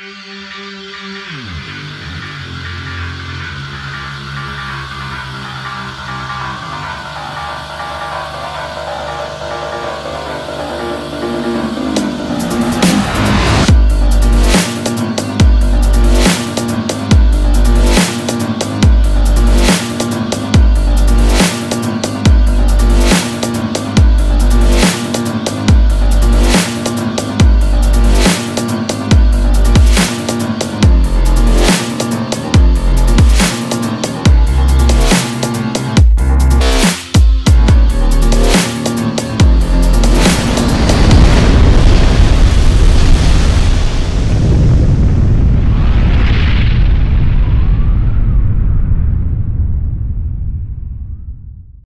Mm-hmm.